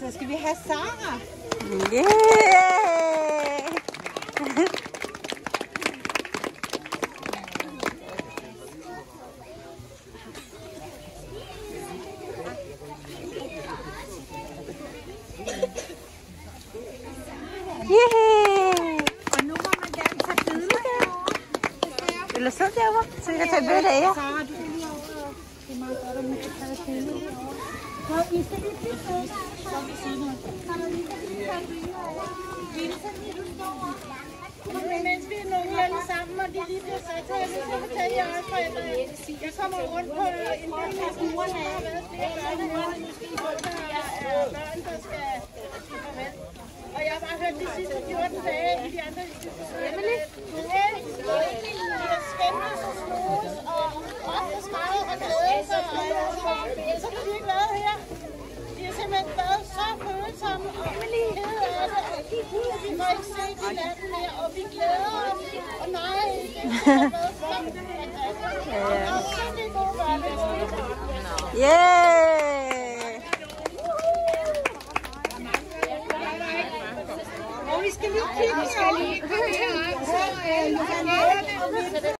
Så skal vi have Sara. Yeah! Yeah! Og nu må man gerne tage billeder. Du sidde derovre, så jeg kan tage et billede af jer? Sara, du kan lige over. Det er meget godt, at man kan tage et billede. Så I skal lige blive fælder. Så vil sige noget. Kommer lige til at tage billeder af jer. Lise, lige du står men mens vi er nogenlunde sammen, og de lige bliver sat her, så kan tage jer også forældre. Jeg kommer rundt på en del af ugerne, jeg har været flere børn, der er børn, der skal sige farvel. Og jeg har bare hørt de sidste 14 dage i de andre institutioner. Hey, de har skændtes og slås og råbt og skrevet og glædet sig. Og så har de ikke været her. De har simpelthen været så følsomme og kede af det. Og vi må ikke se hinanden mere, og vi glæder os. Og nej, det har været så fantastisk.